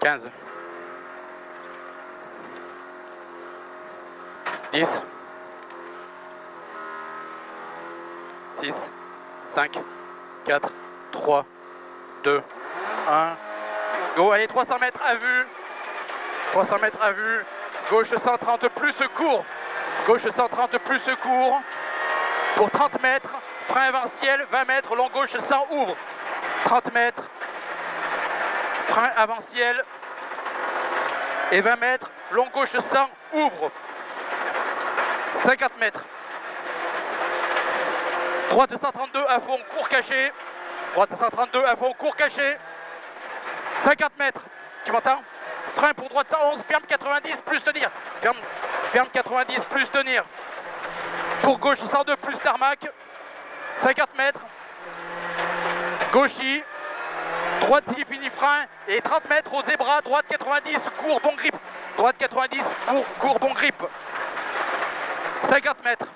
15, 10, 6, 5, 4, 3, 2, 1. Go, allez, 300 mètres à vue. 300 mètres à vue. Gauche 130 plus court. Gauche 130 plus court. Pour 30 mètres, frein avant ciel, 20 mètres, long gauche 100 ouvre. 30 mètres, frein avant ciel. Et 20 mètres, long gauche 100 ouvre. 50 mètres. Droite 132 à fond, court caché. Droite 132 à fond, court caché. 50 mètres. Tu m'entends? Frein pour droite 111, ferme 90 plus tenir. Ferme, ferme 90 plus tenir. Pour gauche 102 plus tarmac. 50 mètres. Gauchy. Droite fini frein. Et 30 mètres au zébra. Droite 90, court, bon grip. Droite 90, court, court, bon grip. 50 mètres.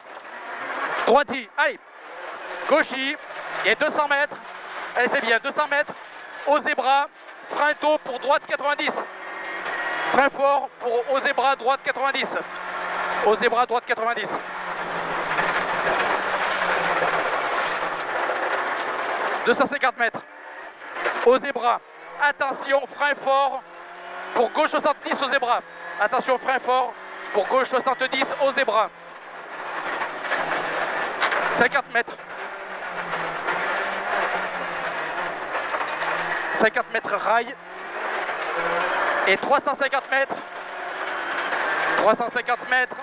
Droiti, allez. Gauchy. Et 200 mètres. Allez, c'est bien. 200 mètres au zébra. Frein tôt pour droite 90. Frein fort pour au zébra droite 90. Au zébra droite 90. « 250 mètres. Au zébra. Attention, frein fort pour gauche 70 au zébra. Attention, frein fort pour gauche 70 au zébra. 50 mètres. 50 mètres rail et 350 mètres 350 mètres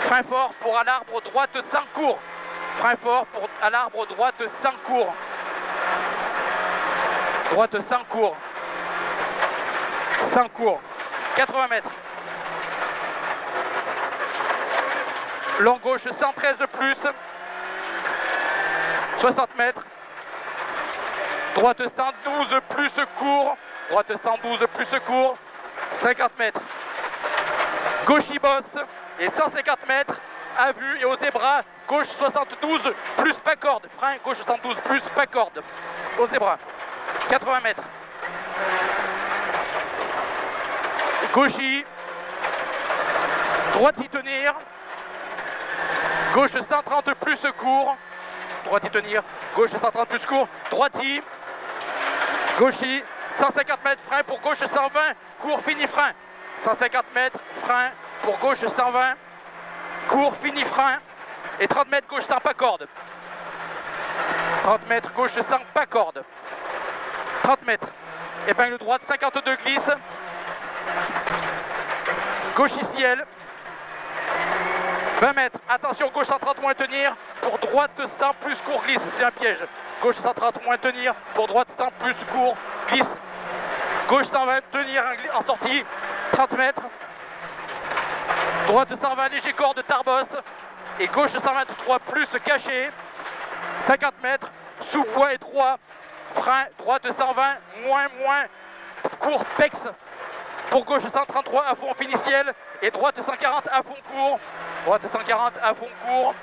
frein fort pour à l'arbre droite 5 cours frein fort pour à l'arbre droite 5 cours droite 5 cours 5 cours 80 mètres long gauche 113 plus 60 mètres Droite 112 plus court. Droite 112 plus court. 50 mètres. Gauche bosse et 150 mètres à vue et au zébra. Gauche 72 plus pas corde. Frein gauche 72 plus pas corde. Au zébra. 80 mètres. Gauchy. Droite y tenir. Gauche 130 plus court. Droite y tenir. Gauche 130 plus court. Droite y. Gauchy, 150 mètres, frein pour gauche 120, court, fini, frein. 150 mètres, frein pour gauche 120, court, fini, frein. Et 30 mètres, gauche sans pas corde. 30 mètres, gauche sans pas corde. 30 mètres, épingle droite, 52 glisse. Gauche ciel. 20 mètres, attention, gauche 130 moins tenir, pour droite 100 plus court glisse, c'est un piège. Gauche 130 moins tenir, pour droite 100 plus court, glisse. Gauche 120 tenir en sortie, 30 mètres. Droite 120 léger corde Tarbos. Et gauche 123 plus caché, 50 mètres, sous poids et droit. Frein, droite 120, moins, moins, court, pex. Pour gauche 133 à fond finiciel et droite 140 à fond court. Droite 140 à fond court.